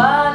Bye.